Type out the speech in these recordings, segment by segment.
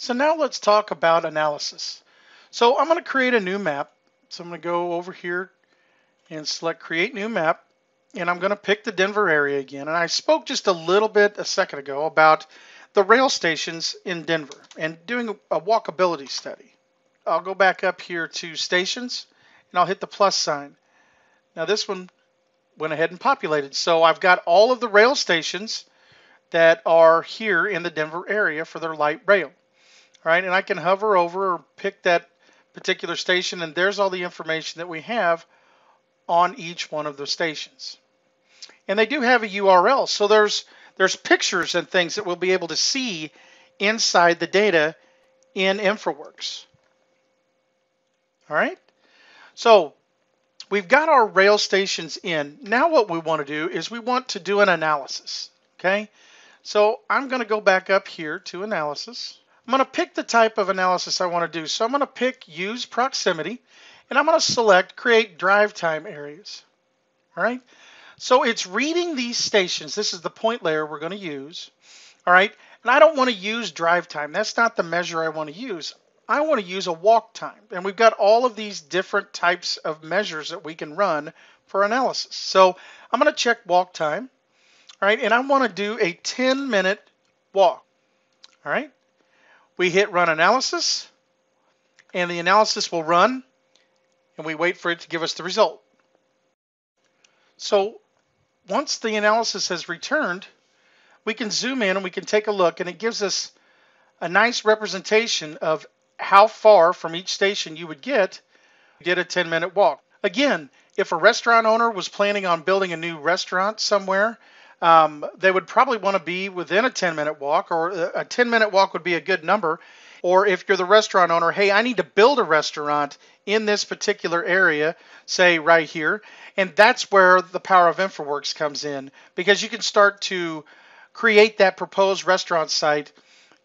So now let's talk about analysis. So I'm going to create a new map. So I'm going to go over here and select create new map and I'm going to pick the Denver area again. And I spoke just a little bit a second ago about the rail stations in Denver and doing a walkability study. I'll go back up here to stations and I'll hit the plus sign. Now this one went ahead and populated. So I've got all of the rail stations that are here in the Denver area for their light rail. Right, and I can hover over or pick that particular station and there's all the information that we have on each one of the stations. And they do have a URL, so there's there's pictures and things that we'll be able to see inside the data in InfraWorks. All right, so we've got our rail stations in. Now what we want to do is we want to do an analysis. Okay, so I'm going to go back up here to analysis. I'm going to pick the type of analysis I want to do. So I'm going to pick use proximity and I'm going to select create drive time areas. All right. So it's reading these stations. This is the point layer we're going to use. All right. And I don't want to use drive time. That's not the measure I want to use. I want to use a walk time. And we've got all of these different types of measures that we can run for analysis. So I'm going to check walk time. All right. And I want to do a 10 minute walk. All right. We hit run analysis and the analysis will run and we wait for it to give us the result. So once the analysis has returned, we can zoom in and we can take a look and it gives us a nice representation of how far from each station you would get did a 10 minute walk. Again, if a restaurant owner was planning on building a new restaurant somewhere, um, they would probably want to be within a 10 minute walk, or a 10 minute walk would be a good number. Or if you're the restaurant owner, hey, I need to build a restaurant in this particular area, say right here. And that's where the power of InfraWorks comes in because you can start to create that proposed restaurant site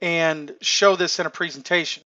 and show this in a presentation.